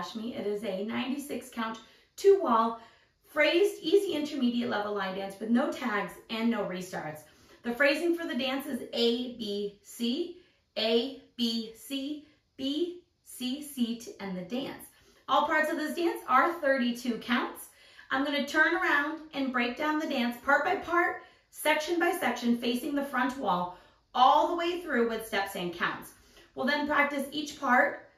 and Romain It is a 96 count, two wall, phrased, easy intermediate level line dance with no tags and no restarts. The phrasing for the dance is A, B, C, A, B, C, B, C, C to end the dance. All parts of this dance are 32 counts. I'm gonna turn around and break down the dance part by part, section by section, facing the front wall, all the way through with steps and counts. We'll then practice each part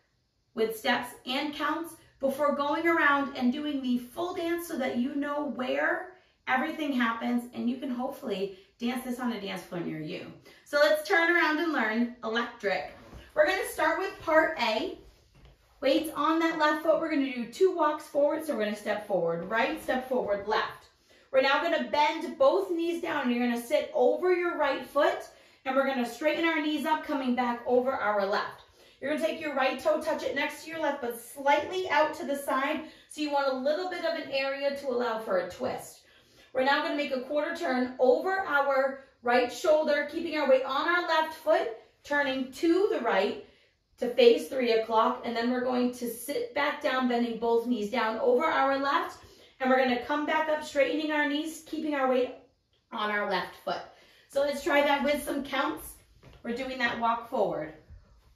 with steps and counts before going around and doing the full dance so that you know where everything happens and you can hopefully dance this on a dance floor near you. So let's turn around and learn electric. We're gonna start with part A. Weights on that left foot, we're gonna do two walks forward. So we're gonna step forward, right, step forward, left. We're now gonna bend both knees down and you're gonna sit over your right foot and we're gonna straighten our knees up, coming back over our left. You're gonna take your right toe, touch it next to your left, but slightly out to the side. So you want a little bit of an area to allow for a twist. We're now gonna make a quarter turn over our right shoulder, keeping our weight on our left foot, turning to the right to face three o'clock. And then we're going to sit back down, bending both knees down over our left. And we're gonna come back up, straightening our knees, keeping our weight on our left foot. So let's try that with some counts. We're doing that walk forward.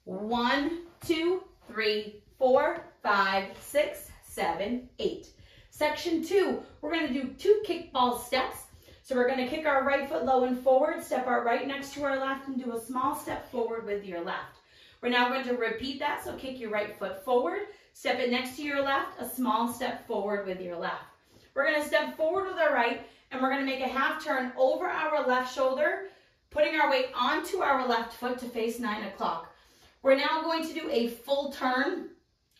One, two, three, four, five, six, seven, eight. Section two, we're gonna do two kickball steps. So we're gonna kick our right foot low and forward, step our right next to our left and do a small step forward with your left. We're now going to repeat that. So kick your right foot forward, step it next to your left, a small step forward with your left. We're gonna step forward with our right and we're gonna make a half turn over our left shoulder, putting our weight onto our left foot to face nine o'clock. We're now going to do a full turn.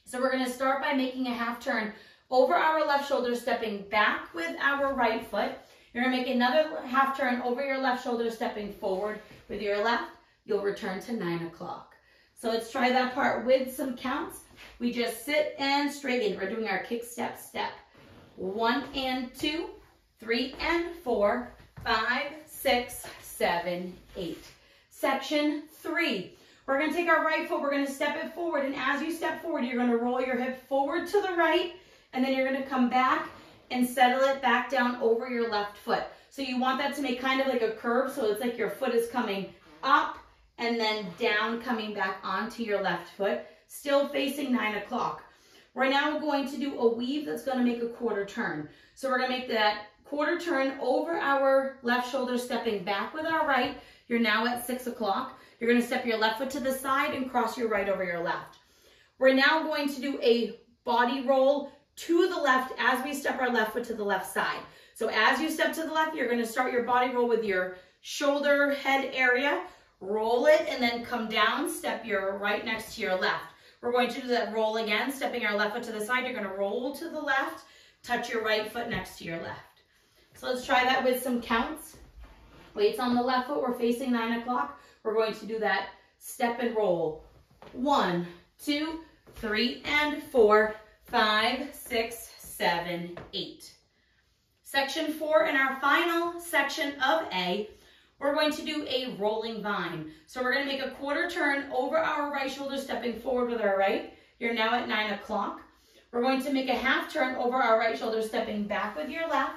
So we're gonna start by making a half turn over our left shoulder, stepping back with our right foot. You're gonna make another half turn over your left shoulder, stepping forward with your left. You'll return to nine o'clock. So let's try that part with some counts. We just sit and straighten. We're doing our kick step step. One and two, three and four, five, six, seven, eight. Section three. We're gonna take our right foot, we're gonna step it forward, and as you step forward, you're gonna roll your hip forward to the right, and then you're gonna come back and settle it back down over your left foot. So you want that to make kind of like a curve, so it's like your foot is coming up and then down, coming back onto your left foot, still facing nine o'clock. Right now We're now going to do a weave that's gonna make a quarter turn. So we're gonna make that quarter turn over our left shoulder, stepping back with our right. You're now at six o'clock. You're gonna step your left foot to the side and cross your right over your left. We're now going to do a body roll to the left as we step our left foot to the left side. So as you step to the left, you're gonna start your body roll with your shoulder head area, roll it and then come down, step your right next to your left. We're going to do that roll again, stepping our left foot to the side. You're gonna roll to the left, touch your right foot next to your left. So let's try that with some counts. Weights on the left foot, we're facing nine o'clock. We're going to do that step and roll. One, two, three, and four, five, six, seven, eight. Section four, in our final section of A, we're going to do a rolling vine. So we're gonna make a quarter turn over our right shoulder, stepping forward with our right. You're now at nine o'clock. We're going to make a half turn over our right shoulder, stepping back with your left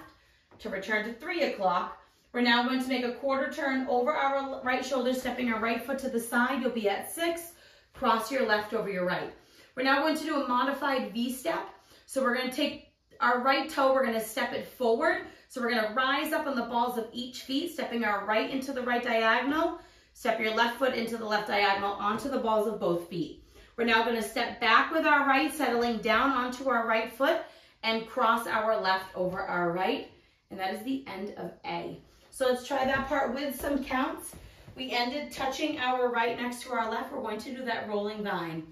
to return to three o'clock. We're now going to make a quarter turn over our right shoulder, stepping our right foot to the side. You'll be at six. Cross your left over your right. We're now going to do a modified V-step. So we're going to take our right toe, we're going to step it forward. So we're going to rise up on the balls of each feet, stepping our right into the right diagonal. Step your left foot into the left diagonal onto the balls of both feet. We're now going to step back with our right, settling down onto our right foot and cross our left over our right. And that is the end of A. So let's try that part with some counts. We ended touching our right next to our left. We're going to do that rolling vine.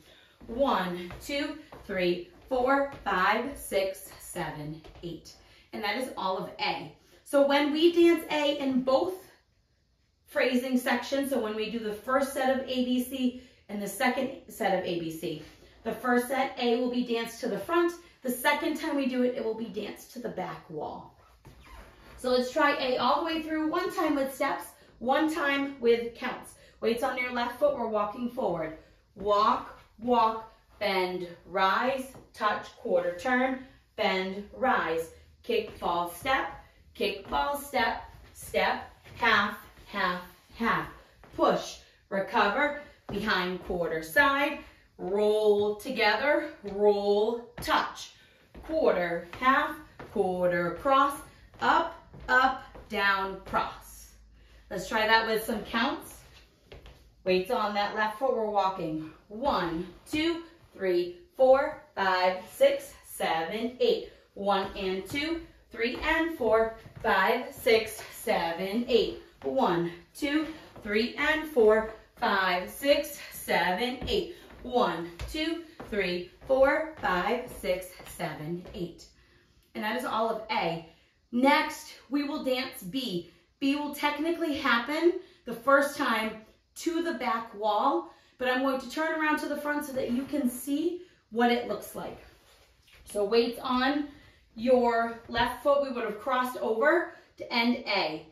One, two, three, four, five, six, seven, eight. And that is all of A. So when we dance A in both phrasing sections, so when we do the first set of ABC and the second set of ABC, the first set, A will be danced to the front. The second time we do it, it will be danced to the back wall. So let's try A all the way through, one time with steps, one time with counts. Weights on your left foot, we're walking forward. Walk, walk, bend, rise, touch, quarter turn, bend, rise, kick, ball, step, kick, ball, step, step, half, half, half, push, recover, behind quarter side, roll together, roll, touch, quarter, half, quarter, cross, up, up, down, cross. Let's try that with some counts. Weights on that left foot, we're walking. One, two, three, four, five, six, seven, eight. One and two, three and four, five, six, seven, eight. One, two, three and four, five, six, seven, eight. One, two, three, four, five, six, seven, eight. And that is all of A. Next, we will dance B. B will technically happen the first time to the back wall, but I'm going to turn around to the front so that you can see what it looks like. So weights on your left foot, we would have crossed over to end A.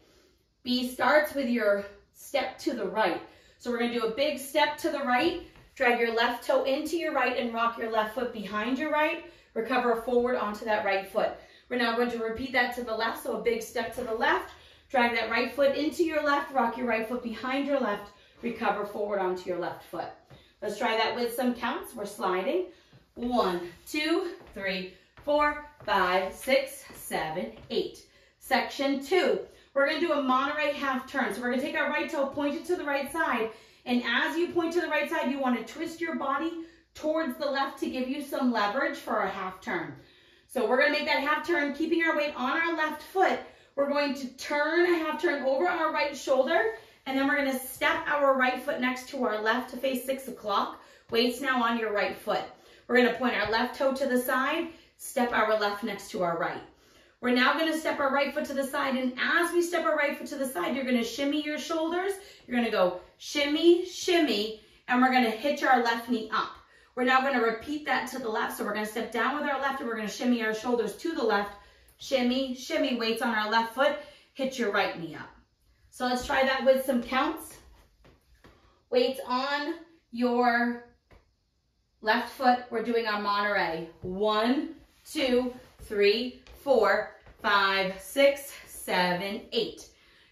B starts with your step to the right. So we're gonna do a big step to the right, drag your left toe into your right and rock your left foot behind your right, recover forward onto that right foot. We're now going to repeat that to the left, so a big step to the left, drag that right foot into your left, rock your right foot behind your left, recover forward onto your left foot. Let's try that with some counts. We're sliding. One, two, three, four, five, six, seven, eight. Section two, we're gonna do a Monterey half turn. So we're gonna take our right toe, point it to the right side, and as you point to the right side, you wanna twist your body towards the left to give you some leverage for a half turn. So we're gonna make that half turn, keeping our weight on our left foot. We're going to turn a half turn over our right shoulder, and then we're gonna step our right foot next to our left to face six o'clock. Weights now on your right foot. We're gonna point our left toe to the side, step our left next to our right. We're now gonna step our right foot to the side, and as we step our right foot to the side, you're gonna shimmy your shoulders. You're gonna go shimmy, shimmy, and we're gonna hitch our left knee up. We're now gonna repeat that to the left. So we're gonna step down with our left, and we're gonna shimmy our shoulders to the left, shimmy, shimmy, weights on our left foot, Hit your right knee up. So let's try that with some counts. Weights on your Left foot, we're doing our Monterey. One, two, three, four, five, six, seven, eight.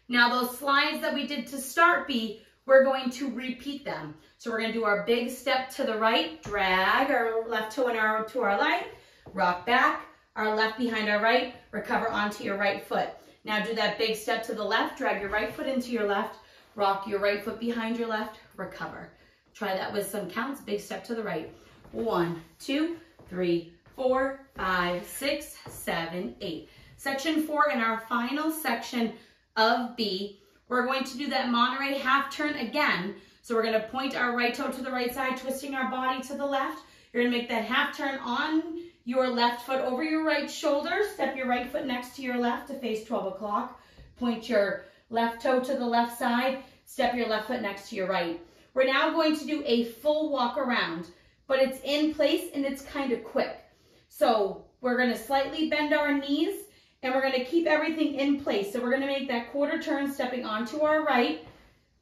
Now those slides that we did to start B, we're going to repeat them. So we're gonna do our big step to the right, drag our left toe and our to our right, rock back, our left behind our right, recover onto your right foot. Now do that big step to the left, drag your right foot into your left, rock your right foot behind your left, recover. Try that with some counts, big step to the right. One, two, three, four, five, six, seven, eight. Section four in our final section of B, we're going to do that Monterey half turn again. So we're gonna point our right toe to the right side, twisting our body to the left. You're gonna make that half turn on your left foot over your right shoulder. Step your right foot next to your left to face 12 o'clock. Point your left toe to the left side. Step your left foot next to your right. We're now going to do a full walk around but it's in place and it's kind of quick. So we're gonna slightly bend our knees and we're gonna keep everything in place. So we're gonna make that quarter turn stepping onto our right,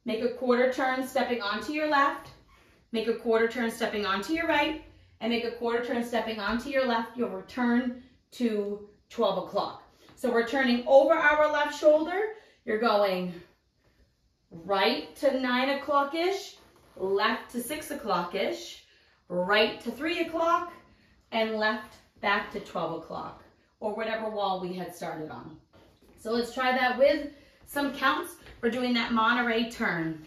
make a quarter turn stepping onto your left, make a quarter turn stepping onto your right, and make a quarter turn stepping onto your left. You'll return to 12 o'clock. So we're turning over our left shoulder. You're going right to nine o'clock-ish, left to six o'clock-ish, right to 3 o'clock, and left back to 12 o'clock, or whatever wall we had started on. So let's try that with some counts. We're doing that Monterey turn.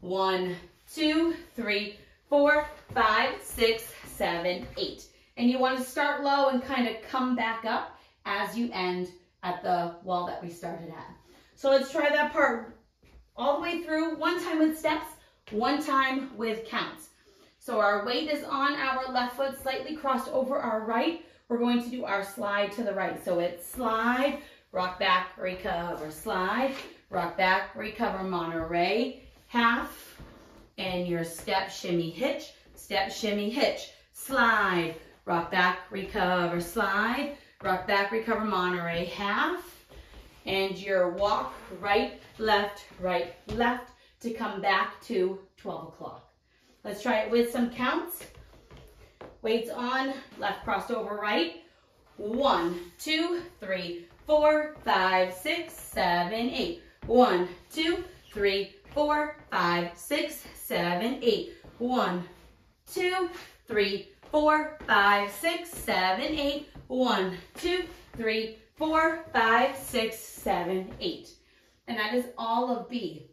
One, two, three, four, five, six, seven, eight. And you want to start low and kind of come back up as you end at the wall that we started at. So let's try that part all the way through, one time with steps, one time with counts. So our weight is on our left foot, slightly crossed over our right. We're going to do our slide to the right. So it's slide, rock back, recover, slide, rock back, recover, Monterey, half, and your step, shimmy, hitch, step, shimmy, hitch, slide, rock back, recover, slide, rock back, recover, Monterey, half, and your walk right, left, right, left to come back to 12 o'clock. Let's try it with some counts. Weights on, left crossed over right. One, two, three, four, five, six, seven, eight. One, two, three, four, five, six, seven, eight. One, two, three, four, five, six, seven, eight. One, two, three, four, five, six, seven, eight. And that is all of B.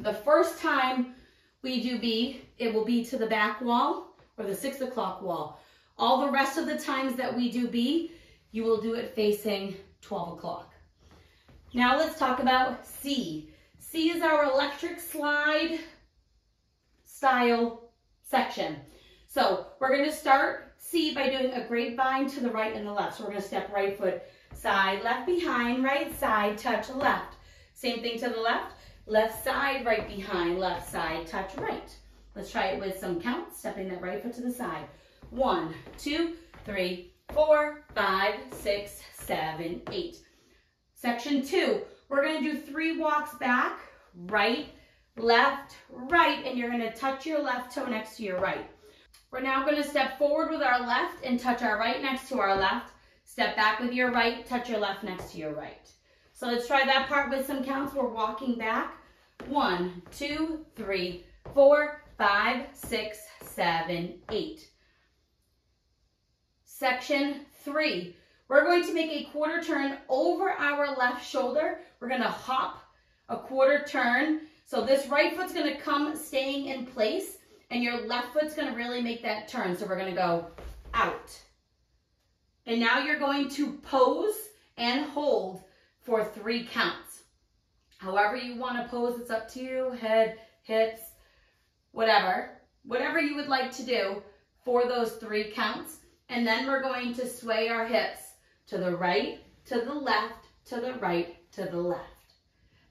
The first time we do B, it will be to the back wall or the six o'clock wall. All the rest of the times that we do B, you will do it facing 12 o'clock. Now let's talk about C. C is our electric slide style section. So we're going to start C by doing a grapevine to the right and the left. So we're going to step right foot side, left behind, right side, touch left. Same thing to the left, left side, right behind, left side, touch right. Let's try it with some counts, stepping that right foot to the side. One, two, three, four, five, six, seven, eight. Section two, we're gonna do three walks back, right, left, right, and you're gonna touch your left toe next to your right. We're now gonna step forward with our left and touch our right next to our left. Step back with your right, touch your left next to your right. So let's try that part with some counts. We're walking back. One, two, three, four, five, six, seven, eight. Section three, we're going to make a quarter turn over our left shoulder. We're gonna hop a quarter turn. So this right foot's gonna come staying in place and your left foot's gonna really make that turn. So we're gonna go out. And now you're going to pose and hold for three counts. However you wanna pose, it's up to you. Head, hips, whatever. Whatever you would like to do for those three counts. And then we're going to sway our hips to the right, to the left, to the right, to the left.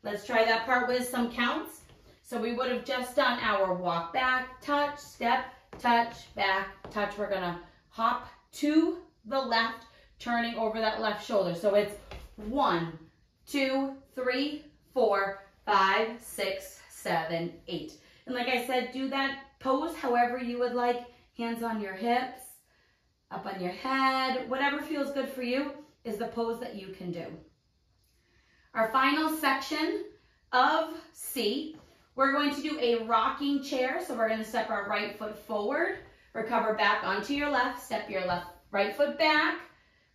Let's try that part with some counts. So we would have just done our walk back, touch, step, touch, back, touch. We're gonna hop to the left, turning over that left shoulder. So it's one, two, three, four, five, six, seven, eight. And like I said, do that pose however you would like. Hands on your hips, up on your head, whatever feels good for you is the pose that you can do. Our final section of C, we're going to do a rocking chair. So we're going to step our right foot forward, recover back onto your left, step your left right foot back,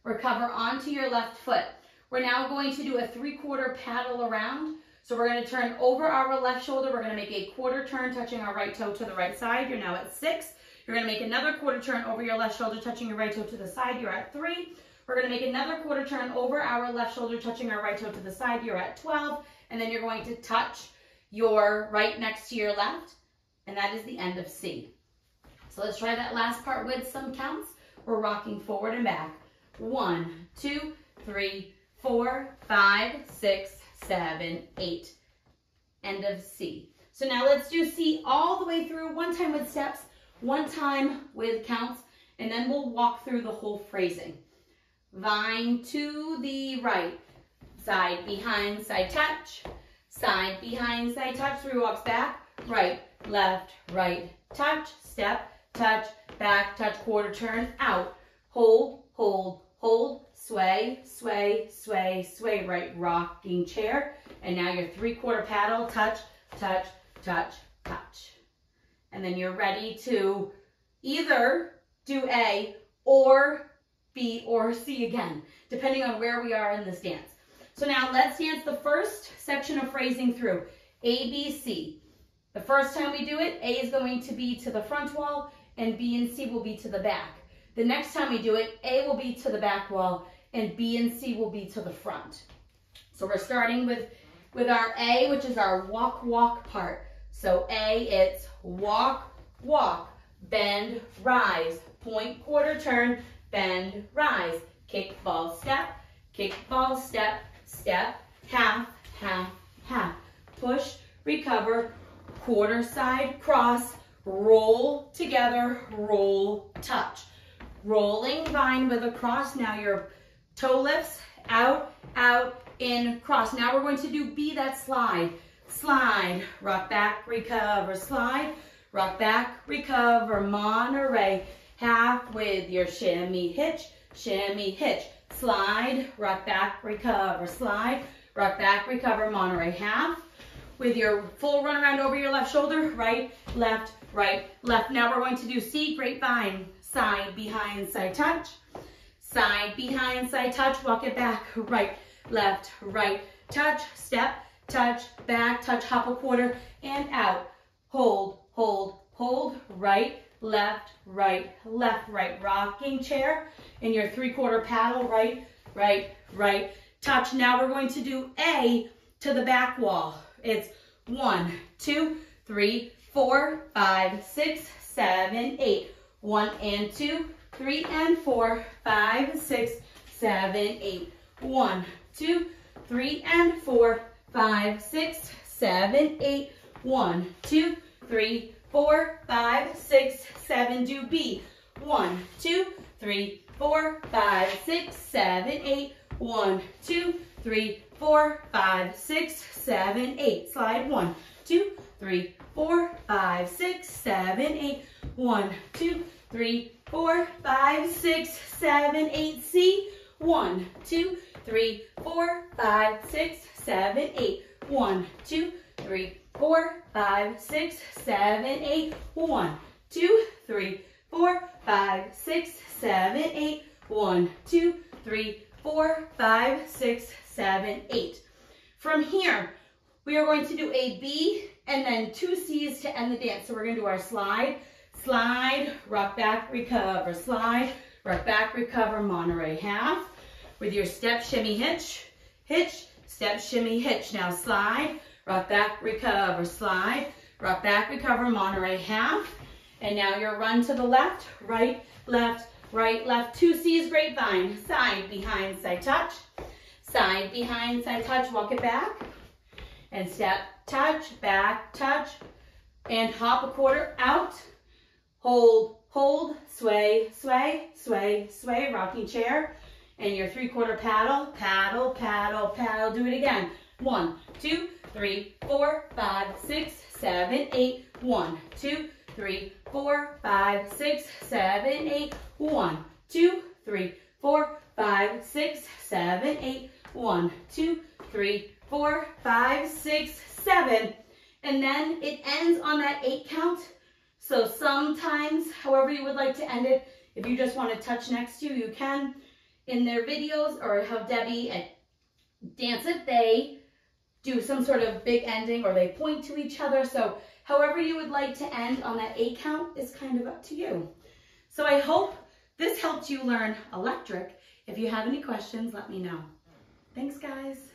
recover onto your left foot. We're now going to do a three quarter paddle around. So we're going to turn over our left shoulder. We're going to make a quarter turn touching our right toe to the right side. You're now at six. You're gonna make another quarter turn over your left shoulder, touching your right toe to the side. You're at three. We're gonna make another quarter turn over our left shoulder, touching our right toe to the side. You're at 12. And then you're going to touch your right next to your left. And that is the end of C. So let's try that last part with some counts. We're rocking forward and back. One, two, three, four, five, six, seven, eight. End of C. So now let's do C all the way through, one time with steps, one time with counts, and then we'll walk through the whole phrasing. Vine to the right, side behind, side touch, side behind, side touch, three walks back, right, left, right, touch, step, touch, back, touch, quarter turn, out, hold, hold, hold, sway, sway, sway, sway, right, rocking chair, and now your three quarter paddle, touch, touch, touch, touch and then you're ready to either do A or B or C again, depending on where we are in this dance. So now let's dance the first section of phrasing through, A, B, C. The first time we do it, A is going to be to the front wall and B and C will be to the back. The next time we do it, A will be to the back wall and B and C will be to the front. So we're starting with, with our A, which is our walk, walk part. So A, it's walk, walk, bend, rise, point, quarter turn, bend, rise, kick, ball, step, kick, ball, step, step, half, half, half, push, recover, quarter side, cross, roll together, roll, touch. Rolling vine with a cross. Now your toe lifts out, out, in, cross. Now we're going to do B that slide slide, rock back, recover, slide, rock back, recover, Monterey, half with your shimmy hitch, shimmy hitch, slide, rock back, recover, slide, rock back, recover, Monterey half. With your full run around over your left shoulder, right, left, right, left. Now we're going to do C, grapevine, side, behind, side touch, side, behind, side touch, walk it back, right, left, right, touch, step, touch, back, touch, hop a quarter, and out. Hold, hold, hold, right, left, right, left, right. Rocking chair in your three-quarter paddle, right, right, right. Touch. Now we're going to do A to the back wall. It's one, two, three, four, five, six, seven, eight. One and two, three and four, five, six, seven, eight. One, two, three and four, five, six, seven, eight. One, two, three, four, five, six, seven. Do B. One, two, three, four, five, six, seven, eight. One, two, three, four, five, six, seven, eight. Slide one, two, three, four, five, six, seven, eight. One, two, three, four, five, six, seven, eight. C. One, two, three, four, five, six, seven, eight. One, two, three, four, five, six, seven, eight. One, two, three, four, five, six, seven, eight. One, two, three, four, five, six, seven, eight. From here, we are going to do a B and then two C's to end the dance. So we're going to do our slide, slide, rock back, recover, slide, rock back, recover, Monterey half. With your step, shimmy, hitch, hitch, step, shimmy, hitch. Now slide, rock back, recover, slide, rock back, recover, Monterey half. And now your run to the left, right, left, right, left, two C's, grapevine, side, behind, side touch, side, behind, side touch, walk it back, and step, touch, back, touch, and hop a quarter out, hold, hold, sway, sway, sway, sway, rocking chair, and your three-quarter paddle, paddle, paddle, paddle. Do it again. One, two, three, four, five, six, seven, eight. One, two, three, four, five, six, seven, eight. One, two, three, four, five, six, seven, eight. One, two, three, four, five, six, seven. And then it ends on that eight count. So sometimes, however you would like to end it, if you just want to touch next to you, you can in their videos or how Debbie and Dance It, they do some sort of big ending or they point to each other. So however you would like to end on that eight count is kind of up to you. So I hope this helped you learn electric. If you have any questions, let me know. Thanks, guys.